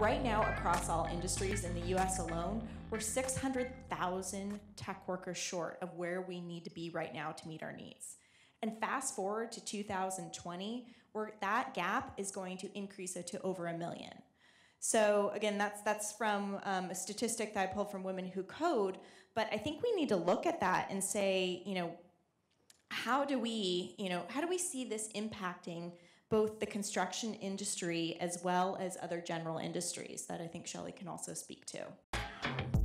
right now, across all industries in the US alone, we're 600,000 tech workers short of where we need to be right now to meet our needs. And fast forward to 2020, where that gap is going to increase to over a million. So again, that's that's from um, a statistic that I pulled from Women Who Code. But I think we need to look at that and say, you know, how do we, you know, how do we see this impacting both the construction industry as well as other general industries that I think Shelley can also speak to.